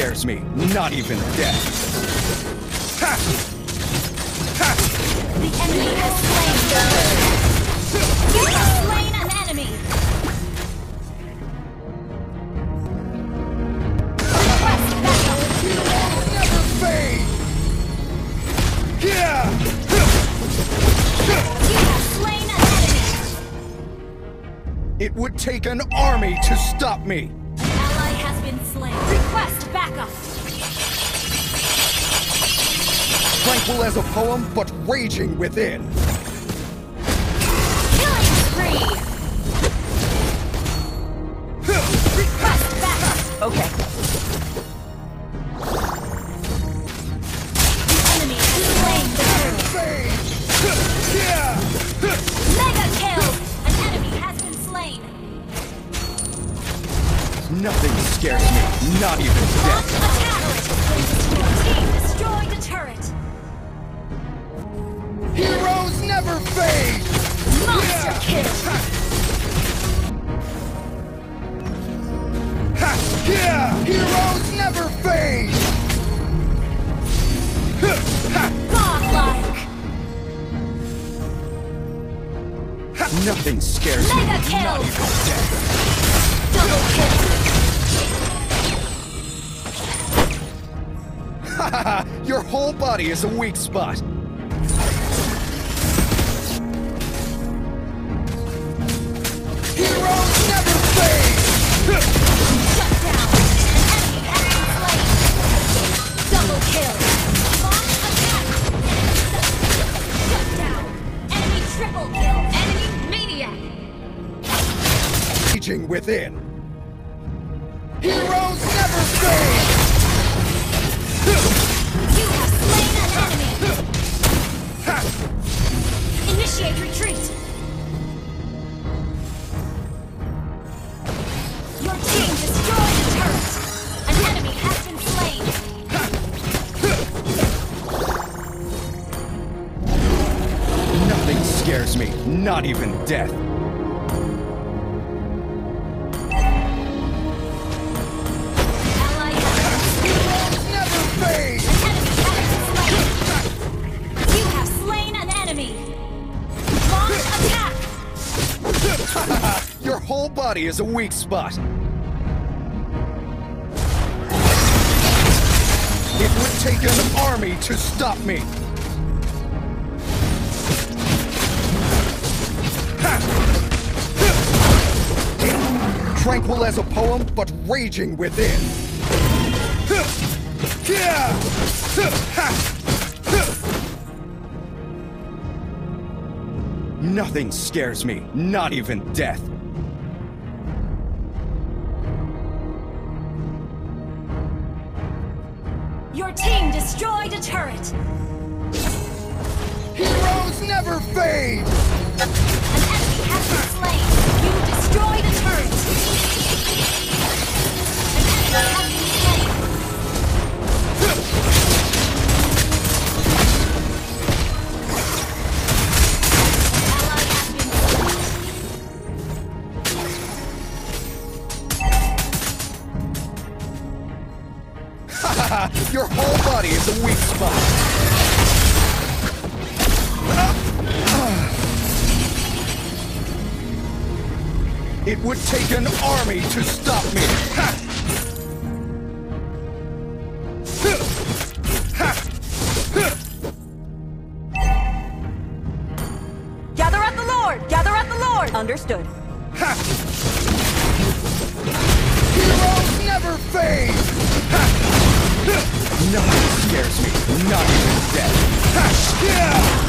scares me, not even death. Ha! Ha! The enemy has slain. You have slain an enemy. Request backup. Never fade! Yeah! You have slain an enemy. It would take an army to stop me! An ally has been slain. Request Tranquil as a poem, but raging within. Killing spree. Request backup. Okay. The enemy has slain the turret. Fade! Yeah! Mega kill. An enemy has been slain. Nothing scares me, not even death. attack. Your team destroyed the turret. Heroes never fade! Monster kill. Ha! Yeah! Heroes never fade! Godlike. Nothing scares me, Mega kill. not even death. Double kill. Ha ha ha! Your whole body is a weak spot. Raging within. Heroes never fade! You have slain an enemy. Initiate retreat. Your team destroyed the turret. An enemy has been slain. Nothing scares me, not even death. Body is a weak spot. It would take an army to stop me. Tranquil as a poem, but raging within. Nothing scares me, not even death. Your team destroyed a turret. Heroes never fade! An enemy has been slain. You destroyed a turret. An enemy has Your whole body is a weak spot. It would take an army to stop me. Gather at the Lord! Gather at the Lord! Understood. Heroes never fade! Nothing scares me, not even death. Yeah!